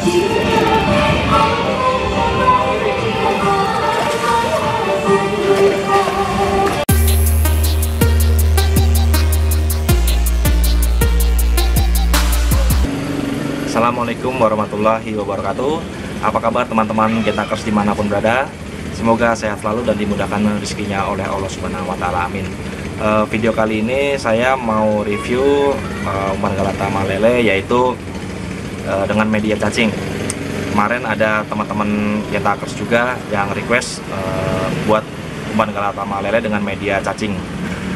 Assalamualaikum warahmatullahi wabarakatuh Apa kabar teman-teman Getakers di mana pun berada Semoga sehat selalu dan dimudahkan rezekinya oleh Allah Subhanahu Wa Taala. Amin. Uh, video kali ini saya mau review uh, umpan galata malele yaitu uh, dengan media cacing. Kemarin ada teman-teman Getakers juga yang request uh, buat umpan galata malele dengan media cacing.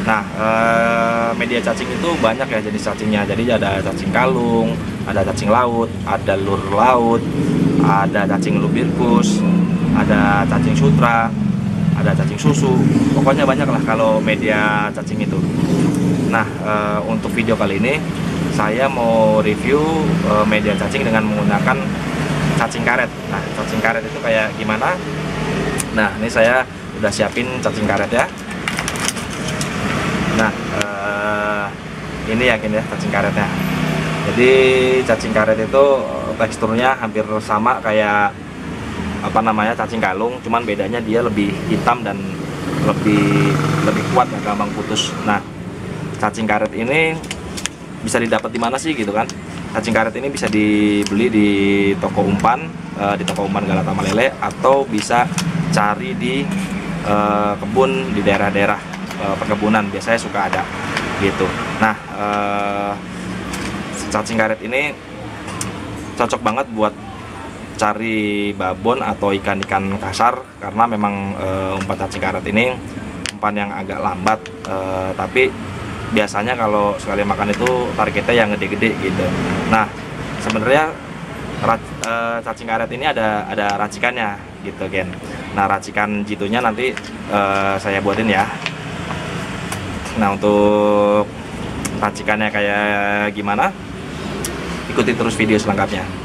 Nah, uh, media cacing itu banyak ya jenis cacingnya. Jadi ada cacing kalung, ada cacing laut, ada lur laut, ada cacing lubirkus, ada cacing sutra ada cacing susu pokoknya banyak lah kalau media cacing itu nah e, untuk video kali ini saya mau review e, media cacing dengan menggunakan cacing karet. Nah cacing karet itu kayak gimana? Nah ini saya udah siapin cacing karet ya. Nah e, ini yakin ya cacing karetnya. Jadi cacing karet itu teksturnya hampir sama kayak apa namanya cacing kalung cuman bedanya dia lebih hitam dan lebih lebih kuat ya gampang putus. Nah cacing karet ini bisa didapat di mana sih gitu kan? Cacing karet ini bisa dibeli di toko umpan uh, di toko umpan Galata Malele atau bisa cari di uh, kebun di daerah-daerah uh, perkebunan. Biasanya suka ada gitu. Nah uh, cacing karet ini cocok banget buat cari babon atau ikan-ikan kasar karena memang e, umpan cacing karet ini umpan yang agak lambat e, tapi biasanya kalau sekali makan itu targetnya yang gede-gede gitu. Nah sebenarnya e, cacing karet ini ada ada racikannya gitu kan nah racikan jitunya nanti e, saya buatin ya. Nah untuk racikannya kayak gimana ikuti terus video selengkapnya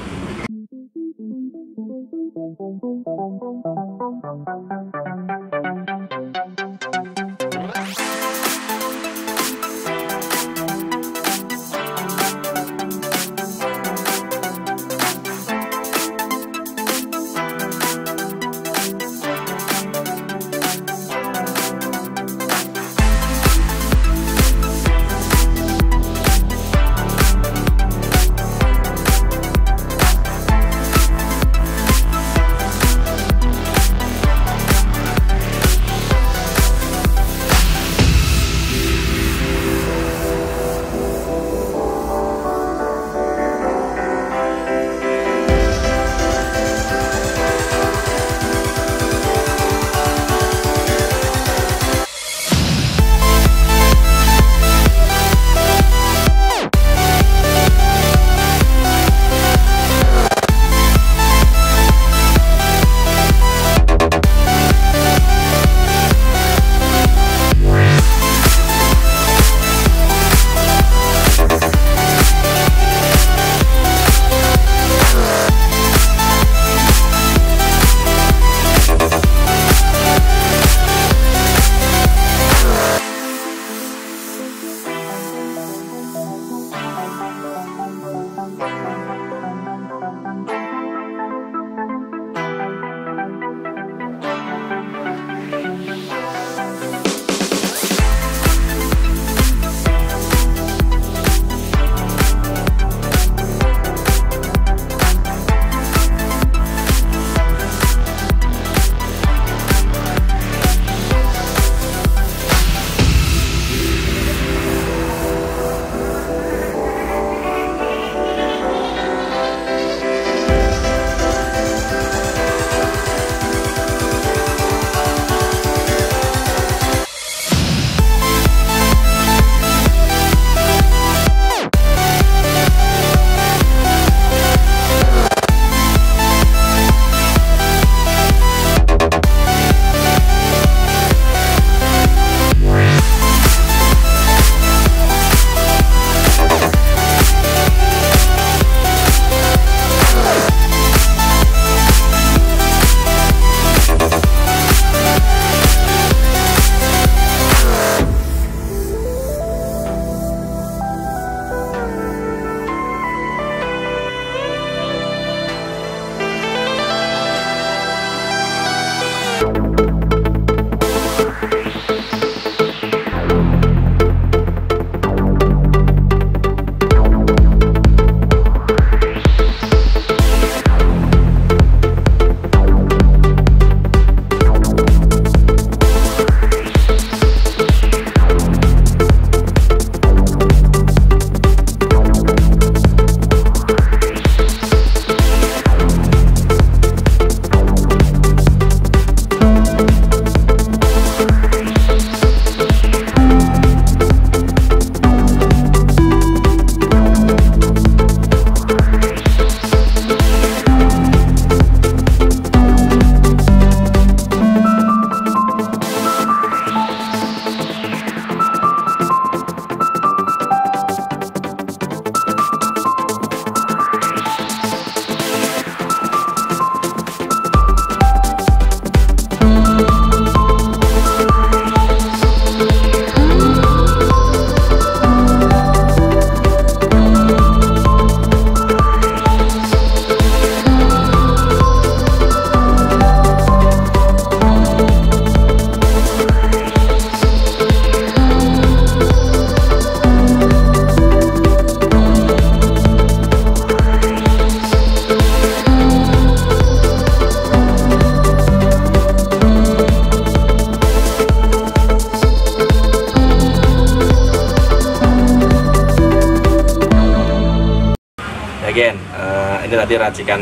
ini tadi racikan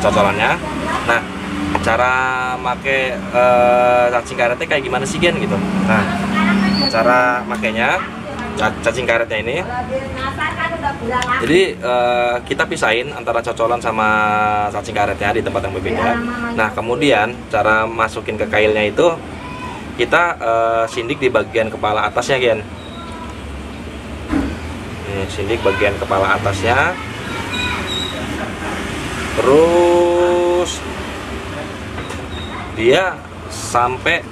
cocolannya. Nah cara make uh, cacing karetnya kayak gimana sih Gen? Gitu. Nah cara makainya cacing karetnya ini. Jadi uh, kita pisahin antara cocolan sama cacing karetnya di tempat yang berbeda. Nah kemudian cara masukin ke kailnya itu kita uh, sindik di bagian kepala atasnya Gen. Sindik bagian kepala atasnya terus dia sampai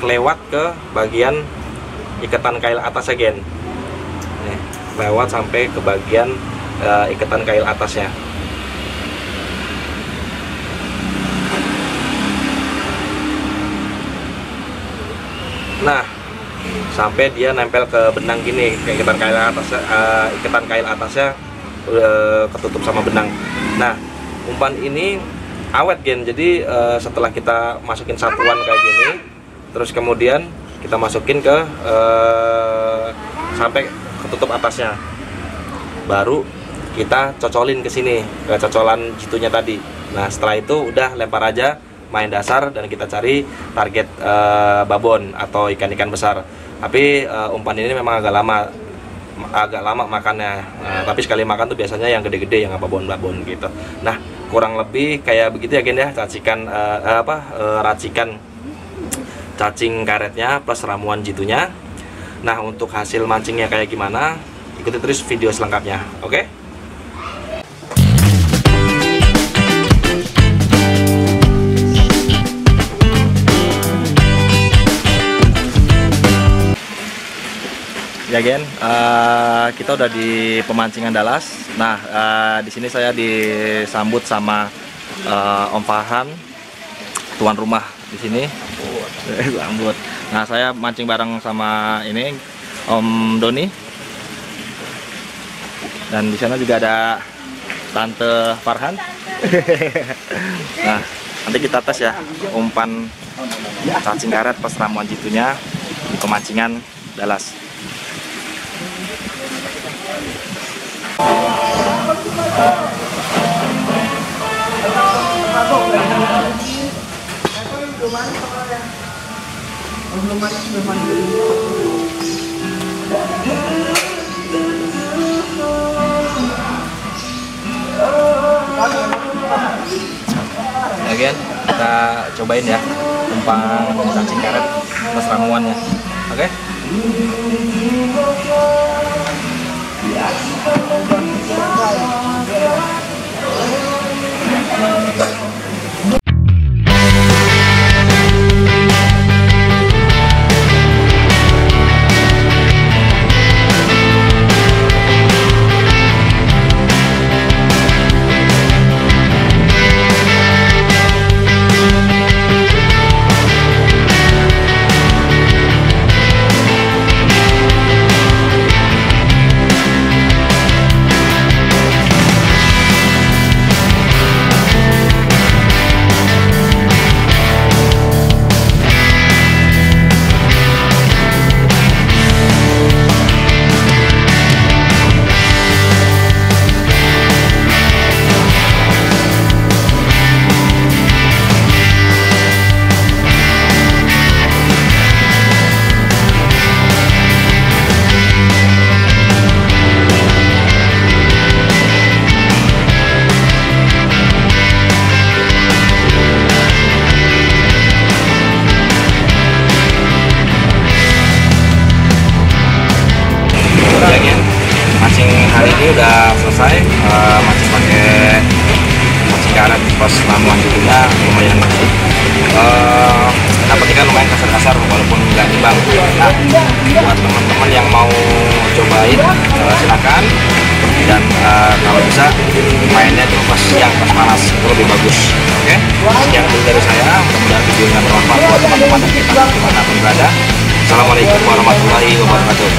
kelewat ke bagian ikatan kail atasnya gen. Nih, lewat sampai ke bagian uh, ikatan kail atasnya. Nah sampai dia nempel ke benang gini kayak ikatan kail atasnya uh, ikatan kail atasnya udah ketutup sama benang. Nah umpan ini awet gen. Jadi uh, setelah kita masukin satuan kayak gini terus kemudian kita masukin ke uh, sampai ketutup atasnya. Baru kita cocolin ke sini ke cocolan jitunya tadi. Nah setelah itu udah lempar aja main dasar dan kita cari target uh, babon atau ikan-ikan besar. Tapi uh, umpan ini memang agak lama agak lama makannya. Nah, tapi sekali makan tuh biasanya yang gede-gede yang babon-babon gitu. Nah kurang lebih kayak begitu ya Gen ya. Cacikan uh, apa uh, racikan cacing karetnya plus ramuan jitunya. Nah untuk hasil mancingnya kayak gimana ikuti terus video selengkapnya oke? okay? Ya Gen, uh, kita udah di pemancingan Dallas. Nah, uh, di sini saya disambut sama uh, Om Farhan, tuan rumah di sini. Sambut nah saya mancing bareng sama ini Om Doni. Dan di sana juga ada Tante Farhan. Nah nanti kita tes ya umpan cacing karet pas ramuan jitunya di pemancingan Dallas Again, kita cobain ya umpan cacing karet plus ramuannya. Oke? Okay? Thank you. Udah selesai uh, masih pakai masih karet pas ramuan juga lumayan uh, dapat ikan lumayan kasar-kasar walaupun nggak imbang nah buat teman-teman yang mau cobain uh, silakan. Dan uh, kalau bisa mainnya di pas siang pas panas itu lebih bagus. Oke? Okay? sekian dulu dari saya mudah-mudahan videonya bermanfaat buat teman-teman kita di mana pun berada. Assalamualaikum warahmatullahi wabarakatuh